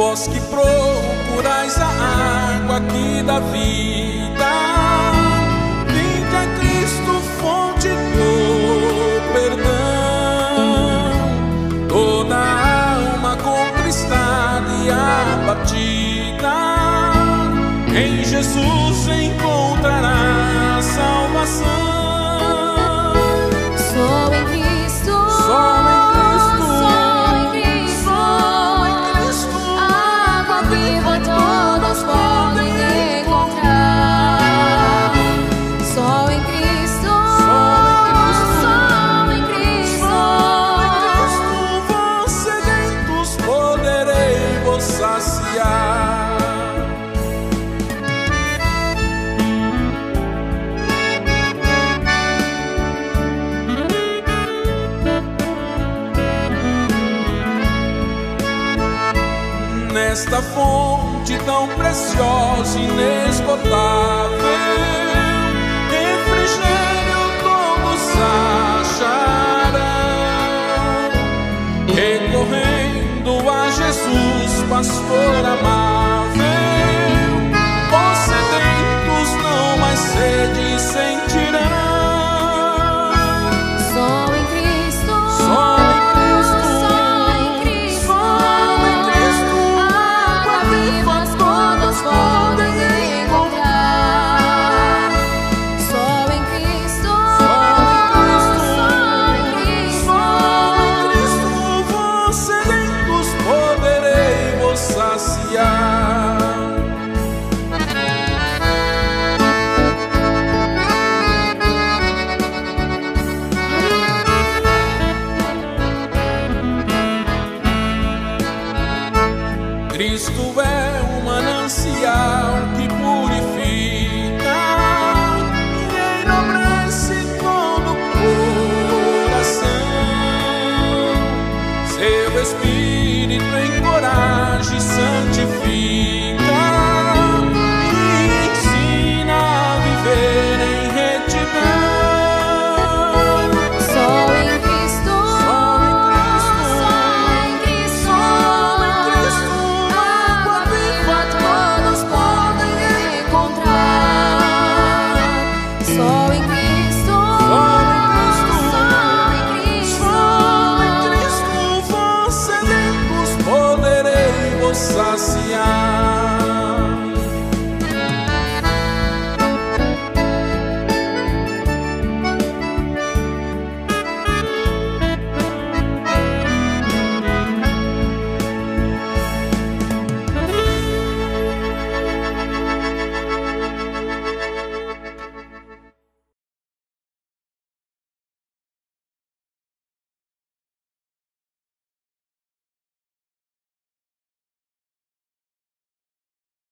vós que procurais a água que dá vida, vinde a Cristo, fonte do perdão, toda alma contristada e abatida, em Jesus encontrará salvação. saciar. Nesta fonte tão preciosa, inesgotável, refrigério todos acharão. Mas por amar. Cristo é o manancial que purifica e enobrece todo o coração. Seu Espírito saciar.